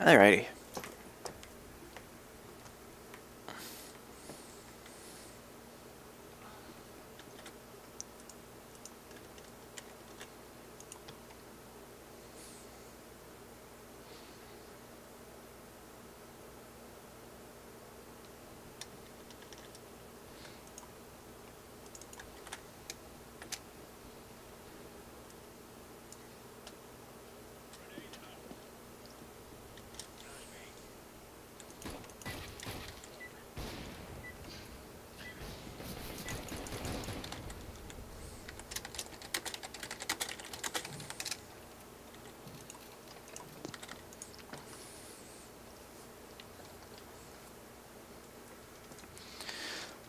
Alrighty.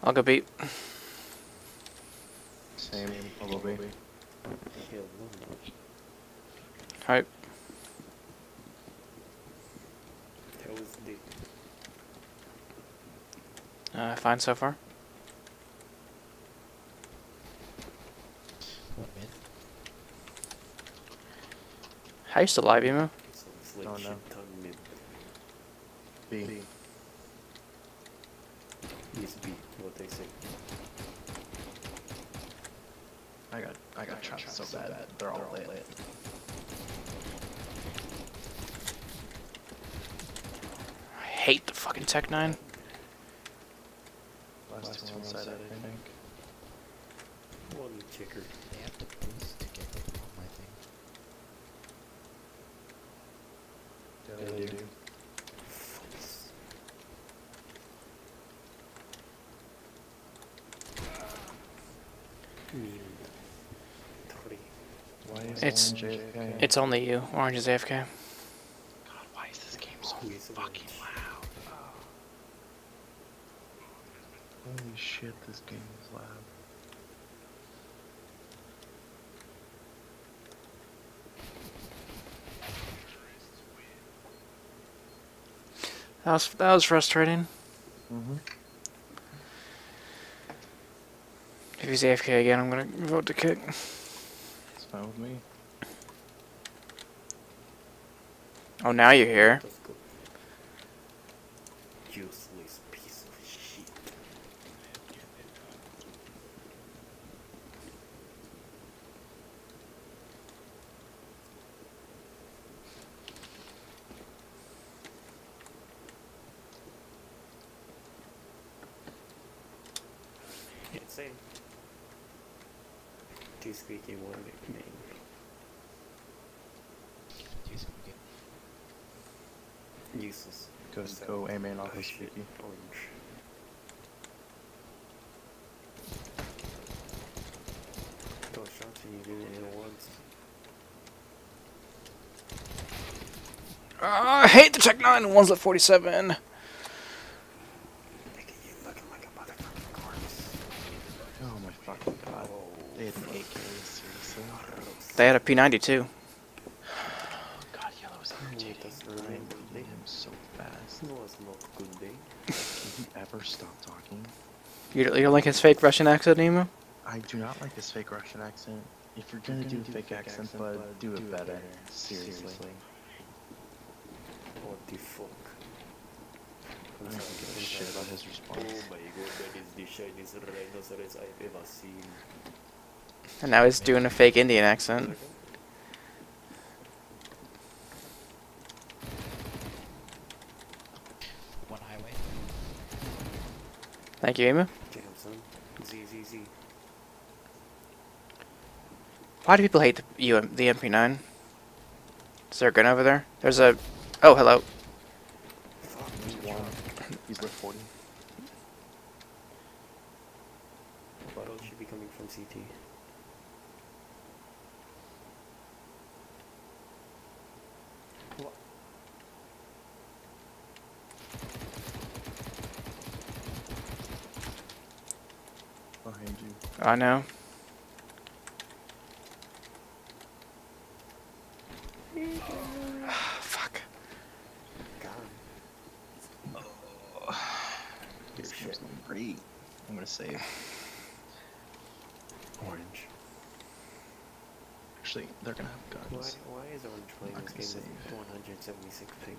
I'll go beat. Same, probably. Hell no. Alright. That was the Uh, fine so far. One mid. How you still live, Emo? sounds like Oh, no. shit ton mid. B. Yes, B, what they say. I got I got trapped so bad. They're all lit. I hate the fucking Tech 9. Last two on side, I think. One kicker. They have to boost to get the bomb, I think. Yeah, they do. False. Mean. Three. Why is It's- It's only you. Orange is AFK. God, why is this game so fucking loud? Shit, this game is loud. That was that was frustrating. Mm-hmm. If he's AFK again, I'm gonna vote to kick. It's fine with me. Oh, now you're here. Let's go. Useless piece of shit. Yeah, same. Two squeaky, one nickname. Use him again. Useless. Go So- go A main off of shit, Squeaky. Orange. Those shots and you do it in once. Uh, I hate the Tech 9. One's at 47. Look at you looking like a motherfucking corpse. Oh my fucking god. Oh, They had an AK, seriously. They had a P90 too. God, Yellow is irritating. that's I really hate good. him so fast. No, it's not good day. Can he ever stop talking? You don't, you don't like his fake Russian accent, Nemo? I do not like his fake Russian accent. If you're gonna, do a fake accent, but do it better. Seriously. What the fuck? I don't give a shit about his response. Oh my god, that is the shiniest rhinoceros I've ever seen. And now he's doing a fake Indian accent. One highway. Thank you, Emu. Why do people hate the, UM, the MP9? Is there a gun over there? There's a... Oh, hello. Fuck He's me. He's lit 40. Bottle should be coming from CT. Behind you. I know. Fuck. God. This shit. game's going great. I'm gonna save. Orange. Actually, they're gonna have Why, guns. why is Orange playing Not this gonna game with save. 176 ping?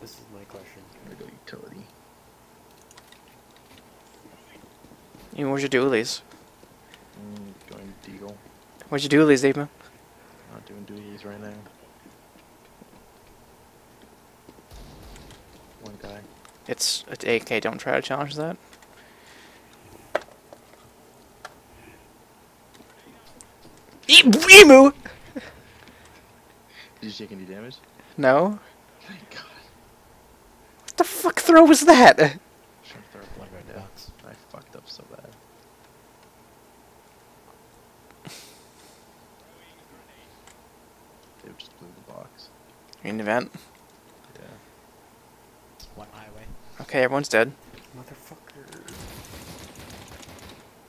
This is my question. I'm gonna go utility. You where'd you dualies? Mm, going deagle. Where'd you dualies, Deepa? Not doing duties right now. One guy. It's it's AK. Don't try to challenge that. E- Emu. Did you take any damage? No. Thank God. What the fuck throw was that? I'm trying to throw a blank right now. Box. I fucked up so bad. They just blew the box. In event. Yeah. It's one highway. Okay, everyone's dead. Motherfucker.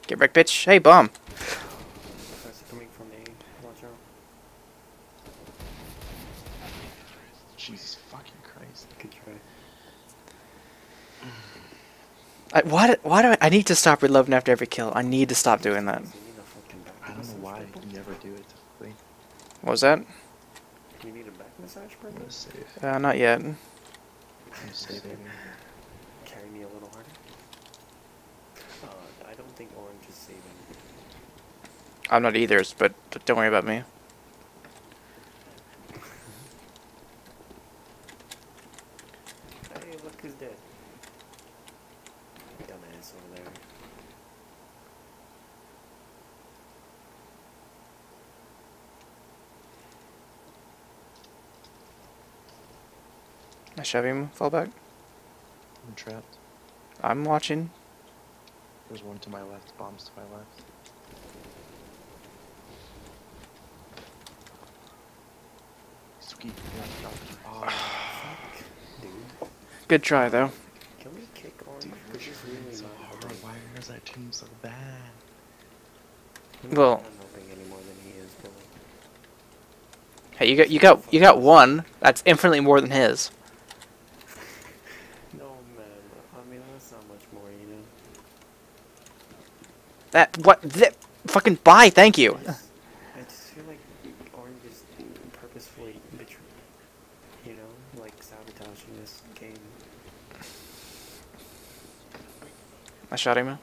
Get wrecked, bitch. Hey, bomb. Guys coming from A. Watch out. Jesus fucking Christ. Good try. I, why? do- Why do I? I need to stop reloading after every kill. I need to stop doing that. You need a fucking back I don't know why purple? you never do it typically. What was that? You need a back massage I'm purple? gonna save. Uh, not yet. I'm saving. Carry me a little harder. Uh, I don't think orange is saving. I'm not either, but don't worry about me. Hey, look who's dead. Dumbass over there. I shove him. Fall back. I'm trapped. I'm watching. There's one to my left. Bombs to my left. Sweet. Yeah, drop it. Oh, Fuck, dude. Good try though. Can we kick orange? dude, Because you're it's trying really so not hard. Why is that team so bad? Well- not helping any more than he is, but like, Hey, you got you got you got one. That's infinitely more than his. No, man. I mean, that's not much more, you know? That what? Th- fucking bye. Thank you. I just, I just feel like Orange is purposefully betray, you know, like sabotaging this game. I shot him.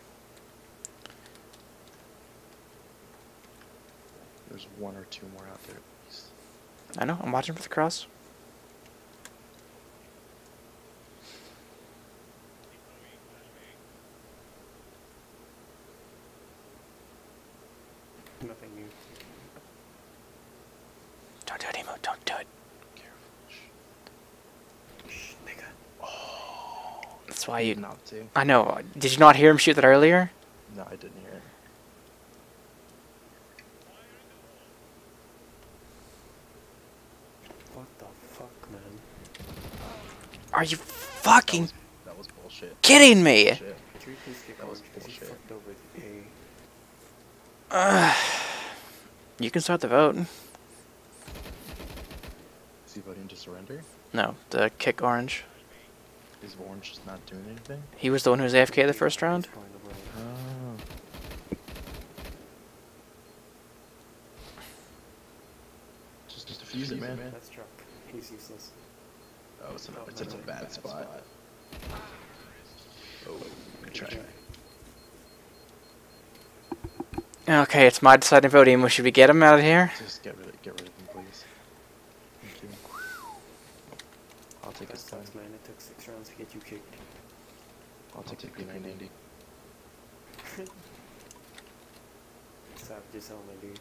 There's one or two more out there at least. I know. I'm watching for the cross. Nothing new. Don't do it, Emo. Don't do it. Careful. Shh. Shh, nigga. That's why you. Not to. I know. Did you not hear him shoot that earlier? No, I didn't hear it. What the fuck, man? Are you That fucking was, that was bullshit. kidding me? Bullshit. Can we please kick That was Orange because he bullshit. fucked over A. Ugh. you can start the vote. Is he voting to surrender? No, the kick orange. Is Orange just not doing anything? He was the one who was AFK the first round. He's going to win. Oh. Just, just defuse it, man. That's truck. He's useless. Oh, it's in a, it's in a bad spot. Oh, good try. Okay, it's my deciding vote. Emo, should we get him out of here? Just get rid of, get rid of him, please. Thank you. I'll take That his time. sucks, man. It took six rounds to get you kicked. I'll take the P90. Savage as hell, my dude.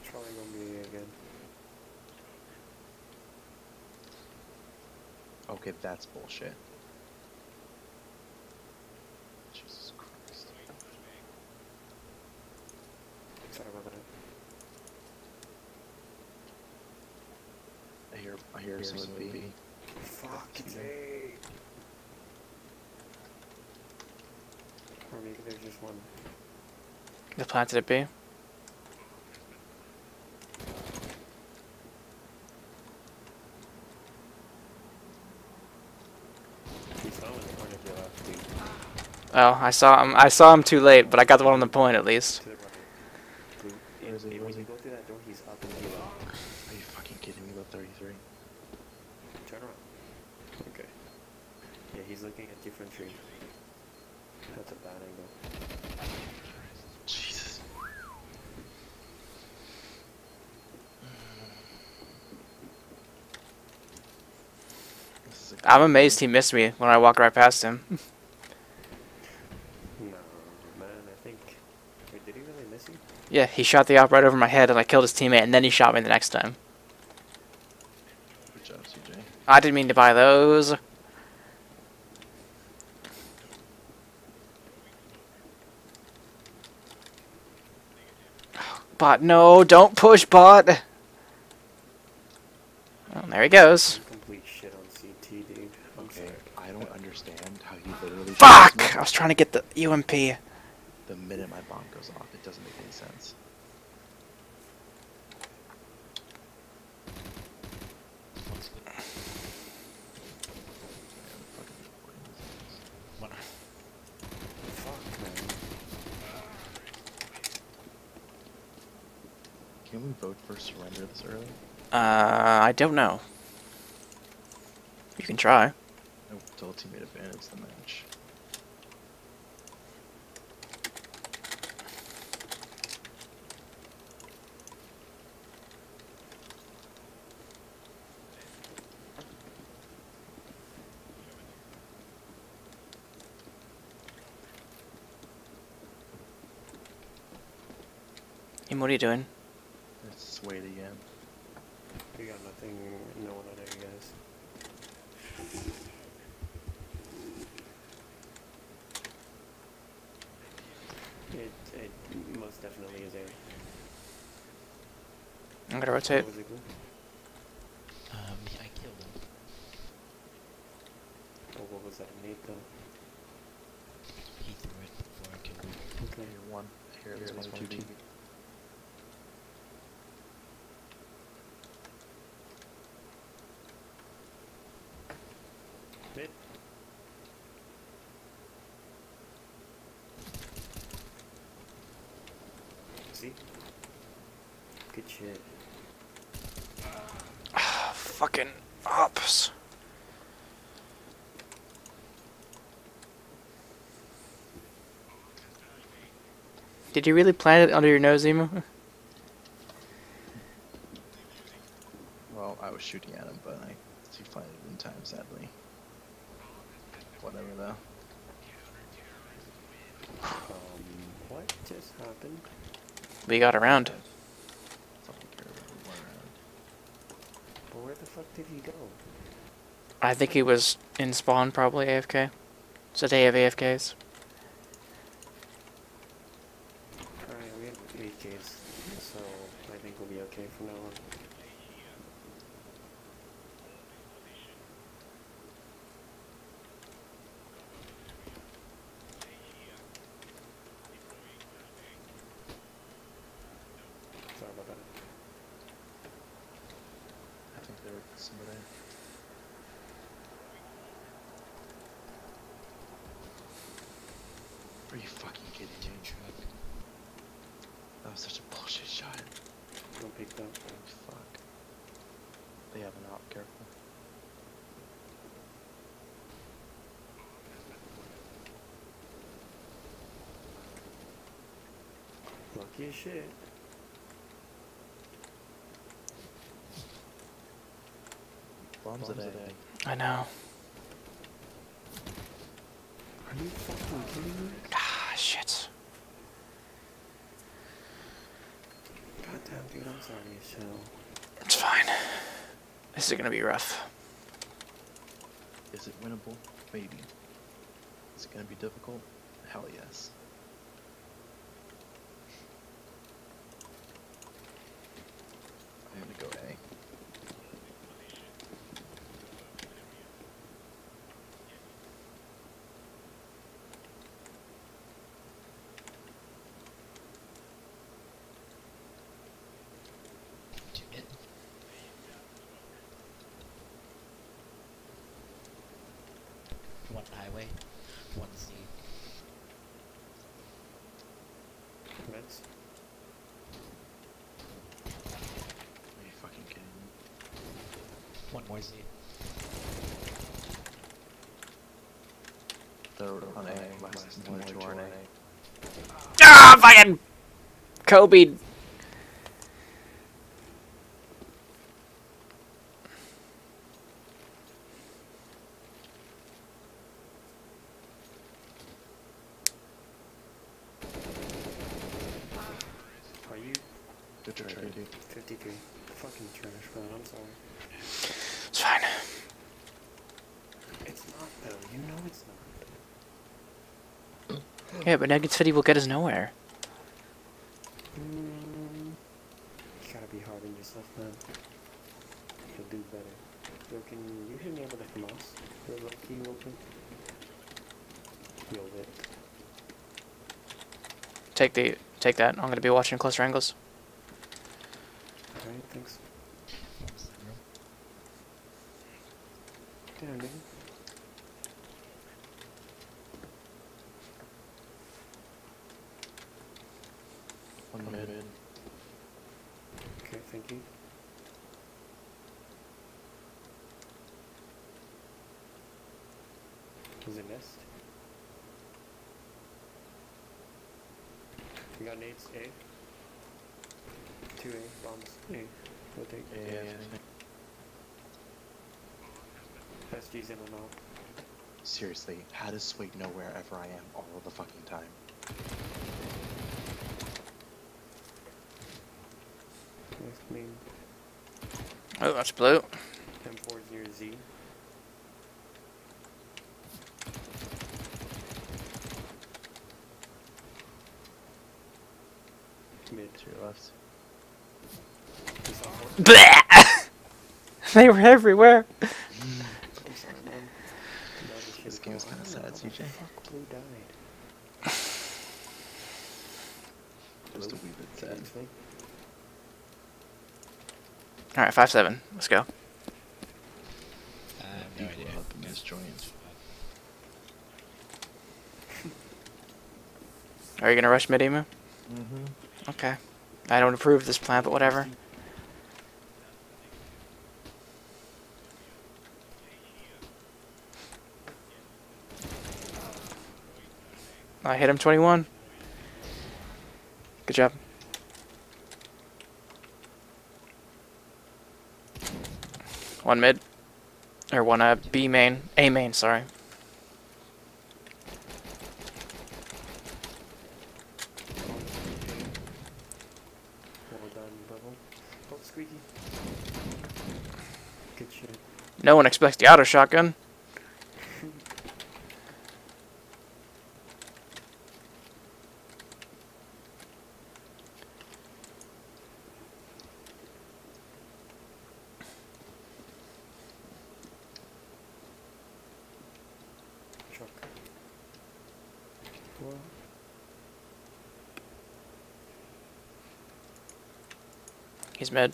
It's probably gonna be again. Okay, that's bullshit. Jesus Christ. Sorry about that. I hear, I hear someone B. Fuck, it's A. Or maybe there's just one. The planted at B. Oh, I saw him. I saw him too late, but I got the one on the point at least. To the right. Blue. Where In, is he? in- Where when is you he? go through that door, he's up and below. Are you fucking kidding me? About 33. Turn around. Okay. Yeah, he's looking at different tree. That's a bad angle. Jesus. This is a I'm amazed he missed me when I walked right past him. No, man, I think. Wait, did he really miss you? Yeah, he shot the op right over my head, and I killed his teammate, and then he shot me the next time. Good job, CJ. I didn't mean to buy those. Bot, no, don't push, bot. Oh, there he goes. Complete shit on CT, dude. Okay. I don't understand how you literally. Fuck! I was trying to get the UMP. The minute my bomb goes off, it doesn't make sense. One's good. Man, fucking recording this is- One. Fuck, man. Can we vote for surrender this early? Uh, I don't know. You can try. No, tell teammate advantage the match. You doing? Let's wait again. We got nothing, no one on there, guys. It, it most definitely is A. I'm gonna rotate. What was it, Um, yeah, I killed him. Oh, what was that, Nate, though? He threw it before I killed him. Okay. One. Here, Here, this one's one, one, two, two. two. Mid. See? Good shit. Fucking ops. Did you really plant it under your nose, Emu? Well, I was shooting at him, but I he planted it in time, sadly. Whatever though. Um, what just happened? We got around. That's all I care about. we went around. But where the fuck did he go? I think he was in spawn, probably AFK. It's a day of AFKs. Alright, we have 8 Ks, so I think we'll be okay from now on. Sorry about that. I think there was somebody. Are you fucking kidding me? Truck. That was such a bullshit shot. Don't pick that. Oh fuck. They have an op, careful. Lucky as shit. Bombs, Bombs a a day. day. I know. Are you fucking kidding me? Ah, shit. Goddamn, dude, I'm sorry, so. It's fine. This is gonna be rough. Is it winnable? Maybe. Is it gonna be difficult? Hell yes. One Z. Reds. Are you fucking kidding me? One more Z. Third on A, west, ah, fucking west, Good try, 53? Fucking trash, man. I'm sorry. It's fine. It's not though. You know it's not. Yeah, but Nuggets City will get us nowhere. Mm, you gotta be hard on yourself, man. You'll do better. Yo, can you hit me up with a mouse? Real low key, real quick. Yo. Take the take that. I'm gonna be watching closer angles. Alright, thanks. What was that room? Damn, nigga. One mid. Okay, thank you. Was it missed? We got nades A. Two A bombs A. We'll take Yeah, yeah, yeah. SG's in and out. Seriously, how does Sweet know wherever I am all the fucking time? Nice main. Oh, that's blue. M4 is near Z. Mid. To your left. We saw four. Bleh! they were everywhere. I'm sorry, man. That was a This shitty game's call. I kinda don't know sad, how the CJ. Fuck, Blue died. Just a wee bit sad. All right, five seven. Let's go. I have no idea. up in this joint. Are you gonna rush mid emu? Mm-hmm. Okay. I don't approve of this plan, but whatever. I hit him 21. Good job. One mid. Or one uh, B main. A main, sorry. Well done, Bubble. Squeaky. Good shit. No one expects the auto shotgun. Truck. Well, He's mid.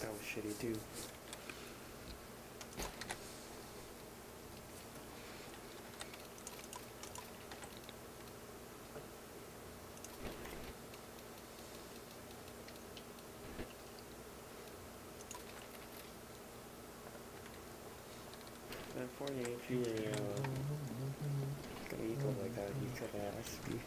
that was shitty too. Eco me.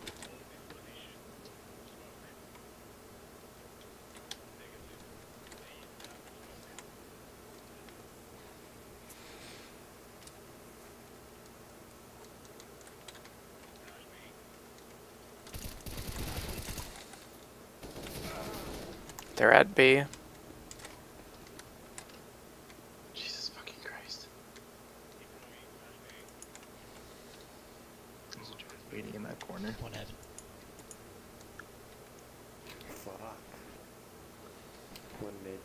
They're at B. Jesus fucking Christ. There's a dude waiting in that corner. One head. Fuck. One mid.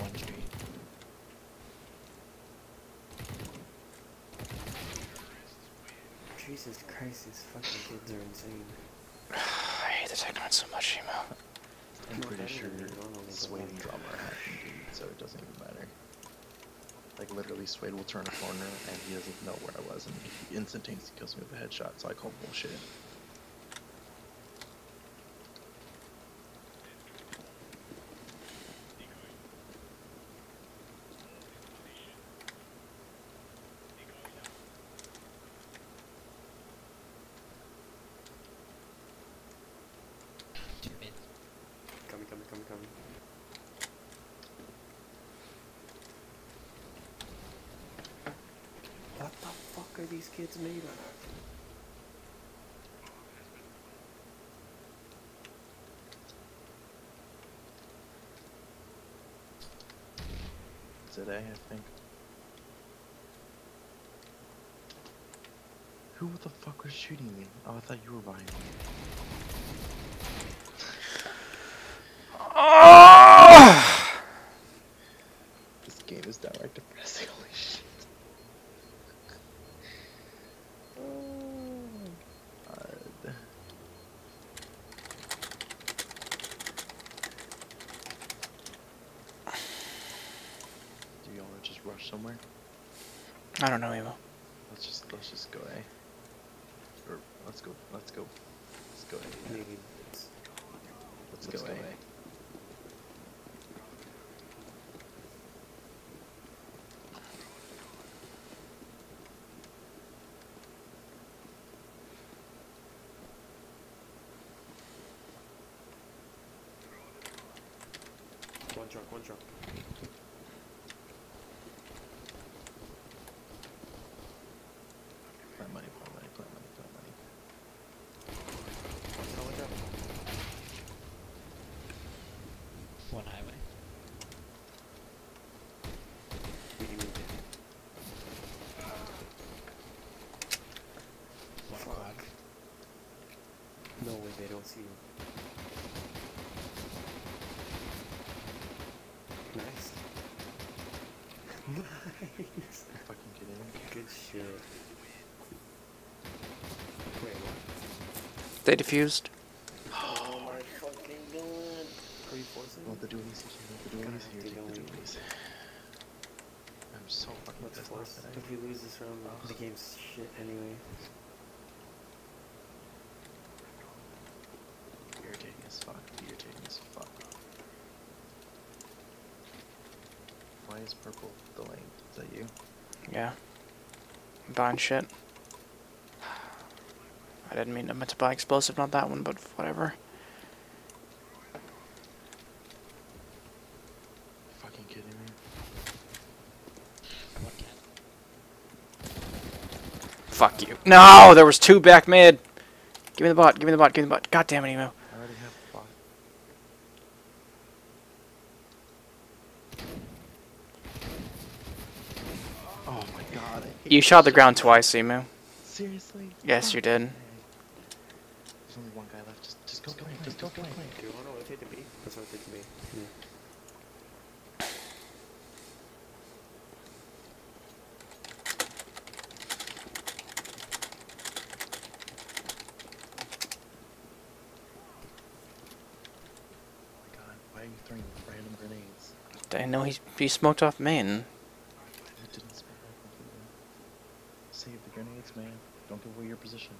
One tree. Jesus Christ, these fucking kids are insane. I hate the Tech 9 so much, Emo. I'm No, pretty sure isn't normally the Sway and. Drama are hacking, dude, so it doesn't even matter. Like literally, Swade will turn a corner and he doesn't know where I was, and he instantaneously kills me with a headshot. So I call bullshit. Two mid. Coming, coming, coming, coming. What the fuck Today, I think. Who the fuck was shooting me? Oh, I thought you were behind me. This game is downright depressing. Holy shit. God. Do you want to just rush somewhere? I don't know, Emo. Let's just let's just go A. Or let's go let's go let's go A. yeah. Maybe. Let's, Let's go, go A. A. One truck, one truck. Plant money, plant money, plant money, plant money. Oh, watch out. One highway. Really, really bad. One Fuck. quad. No way they don't see you. Nice. nice. Fucking kidding me? Good shit. Wait, what? They defused. Oh my fucking god. Are you forcing? Want the dualies here, want the dualies here, take the God, dualies. I'm so fucking Let's pissed off If we lose this round, the game's shit anyway. Irritating as fuck, irritating as fuck. Why is purple delaying? Is that you? Yeah. I'm buying shit. I didn't mean to meant to buy explosive, not that one, but whatever. Fucking kidding me? Fuck you. No, there was two back mid. Give me the bot. Give me the bot. Give me the bot. God damn it, Emo. I already have bought. Oh my god, I hate You shot the ground twice, Emu. Seriously? Yes, you did. There's only one guy left. Just, just go play. Just go play. Do you want to rotate to B? Let's rotate to B. Yeah. my god, why are you throwing random grenades? I know he he smoked off main. It didn't spread out completely. Save the grenades, man. Don't give away your position.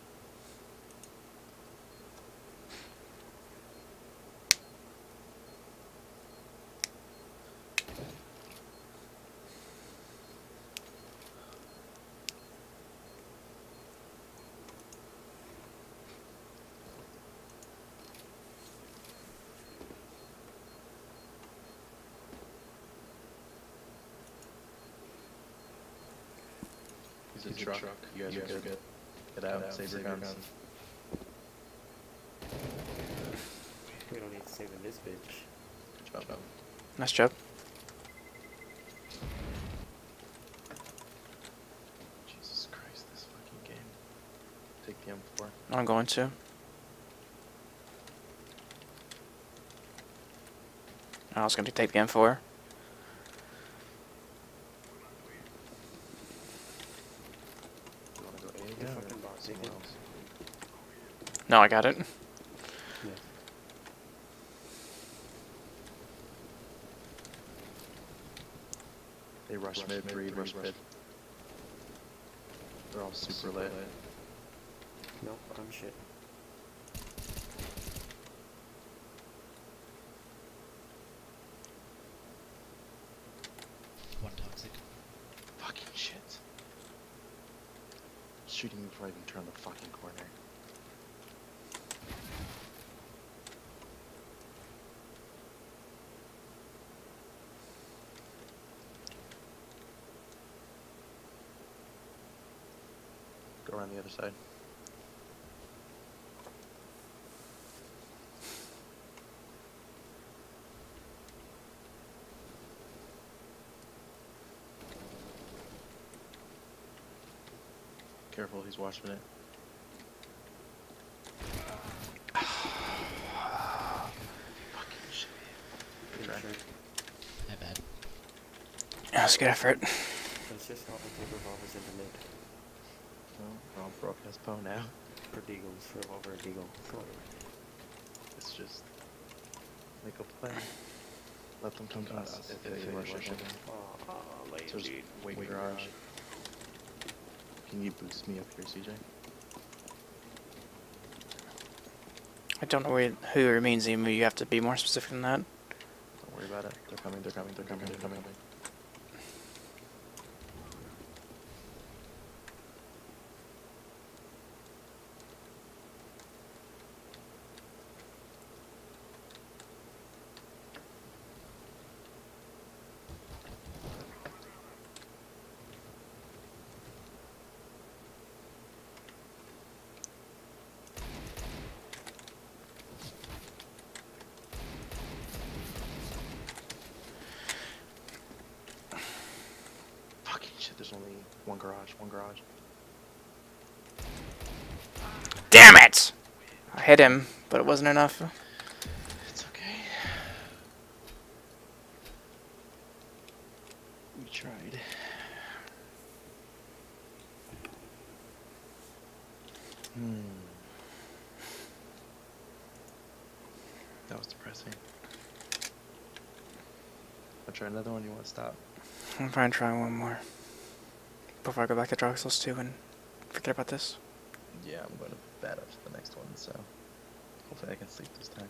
He's a truck. truck. You guys, are, good. Get out. Save your guns. We don't need to save in this bitch. Good job. Nice job. Jesus Christ, this fucking game. Take the M4. I'm going to. I was going to take the M4. You wanna go A The again or fucking bot, somewhere take it. else? No, I got it. Yeah. They rush mid, breed, rush mid. They're all super lit. Nope, I'm shit. One toxic. Fucking shit. Shooting me before I even turn the fucking corner. The other side. Careful, he's watching it. Fucking shit. Good try. Sure. My bad. Yeah, it's good effort. Let's just all the take revolvers in the mid. Well, Rob broke his bow now. For deagles, for over a deagle. It's just make a play. Let them come to uh, us if they rush us. Oh, oh lame, So just dude. wait garage. Can you boost me up here, CJ? I don't know where, who it means emu. You have to be more specific than that. Don't worry about it. They're coming, they're coming, they're coming, they're coming. Fucking shit, there's only one garage, one garage. Damn it! I hit him, but it wasn't enough. It's okay. We tried. Hmm. That was depressing. I'll try another one, you want to stop? I'm trying to try one more. Before I go back to Dark Souls 2 and forget about this. Yeah, I'm going to bed up to the next one, so hopefully I can sleep this time.